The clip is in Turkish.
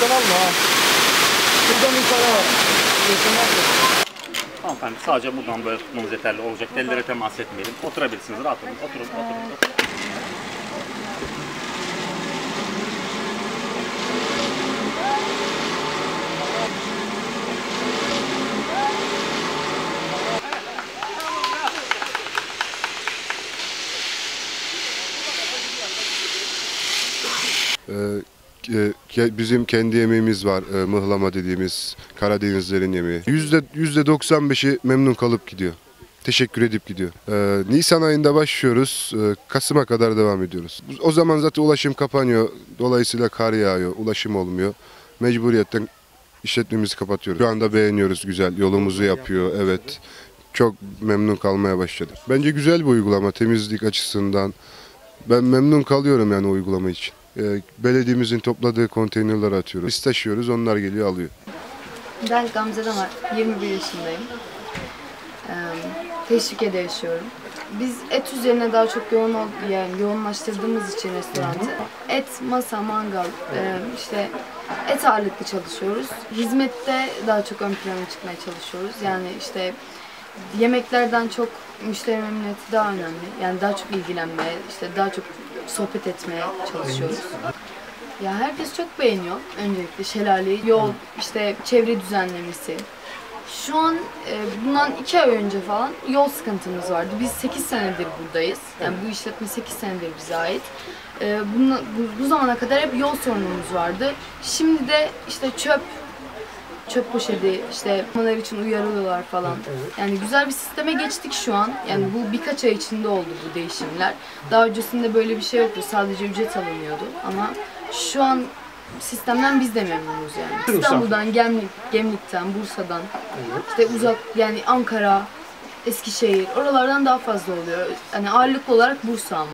mı ha? Şuradan yukarı yakınlar Hanımefendi sadece buradan böyle tutmanız yeterli olacak. Ellere temas etmeyelim. Oturabilirsiniz. Rahat olun. Oturun, oturun. oturun. Ee, bizim kendi yemeğimiz var. e, mıhlama dediğimiz Karadenizlerin yemeği. Yüzde yüzde 95'i memnun kalıp gidiyor. Teşekkür edip gidiyor. Ee, Nisan ayında başlıyoruz. e, Kasım'a kadar devam ediyoruz. O zaman zaten ulaşım kapanıyor. Dolayısıyla kar yağıyor. Ulaşım olmuyor. Mecburiyetten işletmemizi kapatıyoruz. Şu anda beğeniyoruz güzel. Yolumuzu yapıyor. Evet. Çok memnun kalmaya başladık. Bence güzel bir uygulama temizlik açısından. Ben memnun kalıyorum yani uygulama için. Ee, belediyemizin topladığı konteynerleri atıyoruz. Biz taşıyoruz, onlar geliyor alıyor. Ben Gamze Damar, 21 yaşındayım. Ee, Teşvik'te yaşıyorum. Biz et üzerine daha çok yoğun ol- yani yoğunlaştırdığımız için restoranı et, masa, mangal, e, işte et ağırlıklı çalışıyoruz. Hizmette daha çok ön plana çıkmaya çalışıyoruz. Yani işte yemeklerden çok müşteri memnuniyeti daha önemli. Yani daha çok ilgilenmeye, işte daha çok sohbet etmeye çalışıyoruz. Ya herkes çok beğeniyor öncelikle şelaleyi. Yol, işte çevre düzenlemesi. Şu an e, bundan iki ay önce falan yol sıkıntımız vardı. Biz 8 senedir buradayız. Yani bu işletme 8 senedir bize ait. E, bunu, bu, bu zamana kadar hep yol sorunumuz vardı. Şimdi de işte çöp, çöp poşeti, işte bunlar için uyarılıyorlar falan. Yani güzel bir sisteme geçtik şu an. Yani bu birkaç ay içinde oldu bu değişimler. Daha öncesinde böyle bir şey yoktu. Sadece ücret alınıyordu. Ama şu an sistemden biz de memnunuz yani. İstanbul'dan, Gemlik, Gemlik'ten, Bursa'dan, işte uzak yani Ankara, Eskişehir oralardan daha fazla oluyor. Yani ağırlıklı olarak Bursa ama.